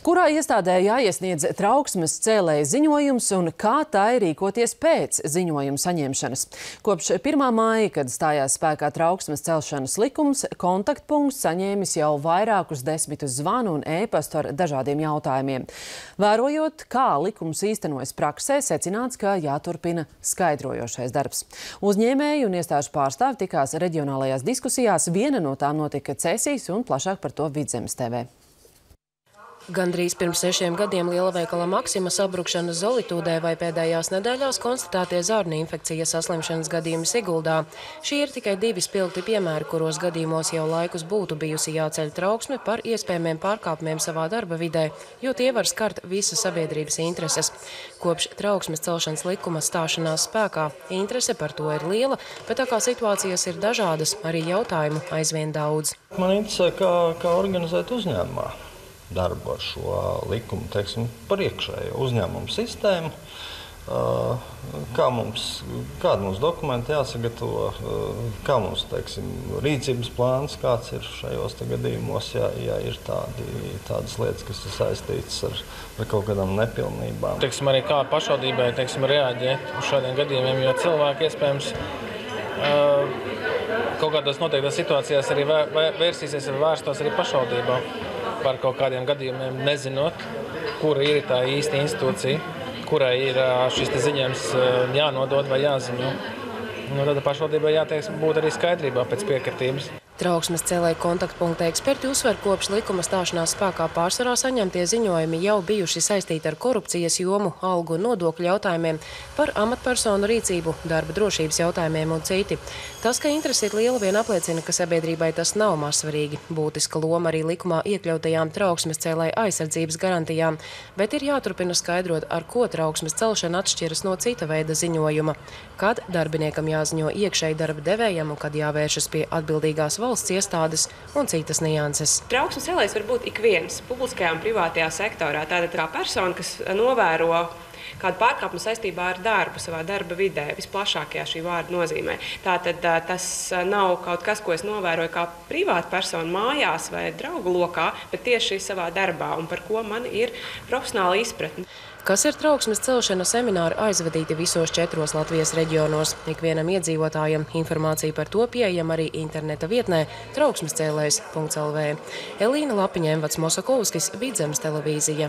Kurā iestādē jāiesniedz trauksmes cēlēja ziņojums un kā tā ir rīkoties pēc ziņojuma saņemšanas? Kopš 1. māja, kad stājās spēkā trauksmes celšanas likums, kontaktpunkts saņēmis jau vairākus desmitus zvanu un ēpastu ar dažādiem jautājumiem. Vērojot, kā likums īstenojas praksē, secināts, ka jāturpina skaidrojošais darbs. Uzņēmēji un iestāžu pārstāvi tikās reģionālajās diskusijās. Viena no tām notika Cēsīs un plašāk par to Vidzemes TV. Gandrīz pirms sešiem gadiem lielaveikala Maksima sabrukšana Zolitūdē vai pēdējās nedēļās konstatētie zārnu infekcijas saslimšanas gadījumi Siguldā. Šie ir tikai divi spilgti piemēri, kuros gadījumos jau laikus būtu bijusi jāceļ trauksme par iespējamiem pārkāpumiem savā darba vidē, jo tie var skart visas sabiedrības intereses. Kopš trauksmes celšanas likuma stāšanās spēkā interese par to ir liela, bet tā kā situācijas ir dažādas, arī jautājumu aizvien daudz. Man interesē, kā, kā organizēt uzņēmumā darbu ar šo likumu, teiksim, par iekšējo uzņēmumu sistēmu. Kā mums, kāda mums dokumenti jāsagatavo, kā mums teiksim, rīcības plāns, kāds ir šajos gadījumos, ja, ja ir tādi, tādas lietas, kas ir saistītas ar, ar kaut kādām nepilnībām. Teiksim, arī kā pašvaldībai teiksim, reaģēt uz šādiem gadījumiem, jo cilvēki iespējams kaut kādās noteiktās situācijās arī vērsīsies vai vērstos arī pašvaldībā par kaut kādiem gadījumiem, nezinot, kura ir tā īsta institūcija, kurai ir šis ziņojums jānodod vai jāziņo. Nu, tad pašvaldībai jātiek būt arī skaidrībā pēc piekritības. Trauksmes cēlēju kontaktpunkta eksperti uzsver, kopš likuma stāšanās spēkā pārsvarā saņemtie ziņojumi jau bijuši saistīti ar korupcijas jomu, algu un nodokļu jautājumiem, par amatpersonu rīcību, darba drošības jautājumiem un citi. Tas, ka interesi ir liela, vien apliecina, ka sabiedrībai tas nav mazsvarīgi. Būtiska loma arī likumā iekļautajām trauksmes cēlēju aizsardzības garantijām, bet ir jāturpina skaidrot, ar ko trauksmes celšana atšķiras no cita veida ziņojuma. Kad darbiniekam jāziņo iekšēji darba devējam un kad jāvēršas pie atbildīgās valsts valsts iestādes un citas nianses. Trauksmes cēlējs var būt ik viens publiskajā un privātajā sektorā. Tātad kā persona, kas novēro kādu pārkāpumu saistībā ar darbu, savā darba vidē, visplašākajā šī vārda nozīmē. Tātad tas nav kaut kas, ko es novēroju kā privāta persona mājās vai draugu lokā, bet tieši savā darbā un par ko man ir profesionāla izpratne. Kas ir trauksmes celšana semināri aizvadīti visos četros Latvijas reģionos. Ikvienam iedzīvotājam informācija par to pieejama arī interneta vietnē trauksmescēlējs.lv. Elīna Lapiņa, Emvats Mosakovskis, Vidzemes televīzija.